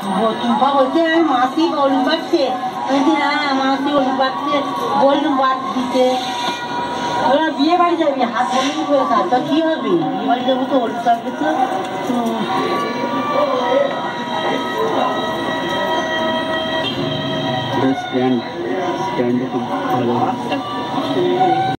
চুম্পা বলছে আমি মাসি হলুদ বাড়ছে বলছি হ্যাঁ মাসি হলুদ বাড়ছে বললাম বাদ দিতে ওরা বিয়ে বাড়ি যাবি হাত হলুদ করে খা তো কি হবে বিয়ে বাড়ি যাবো তো হলুদ থাকবে তো হুম। স্ট্যান্ড স্ট্যান্ডে খুব ভালো